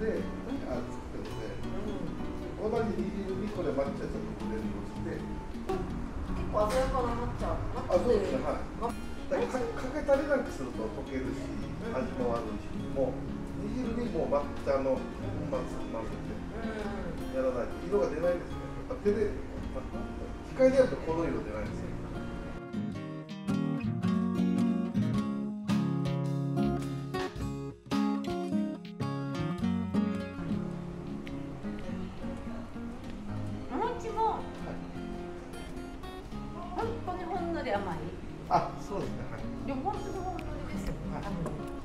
で、あ、作ってるので、同じ煮汁にこれ抹茶ちょっとブレンドして、結構鮮やかな抹茶あ、そうですね、はい。からかかけたりなんかすると溶けるし、味も悪いし、もう煮汁にもう抹茶の粉末混ぜてうんやらないと色が出ないですね。やっぱ手で、機械でやるとこの色出ないですよ。甘い。あそうですねはい。でも本当に本当にですよ、はい、